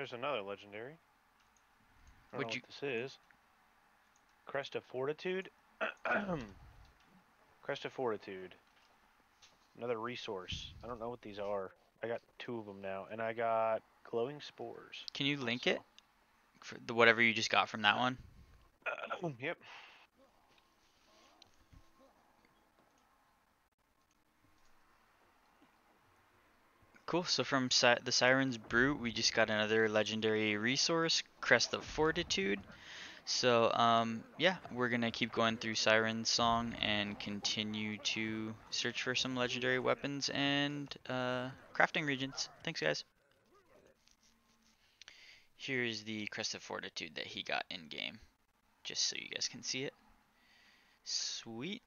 There's another legendary. I Would you- this is. Crest of Fortitude. Crest of Fortitude. Another resource. I don't know what these are. I got two of them now, and I got glowing spores. Can you link also. it? For the whatever you just got from that one? yep. Cool. So from si the Siren's Brute, we just got another legendary resource, Crest of Fortitude. So um, yeah, we're gonna keep going through Siren's Song and continue to search for some legendary weapons and uh, crafting regions. Thanks, guys. Here's the Crest of Fortitude that he got in game, just so you guys can see it. Sweet.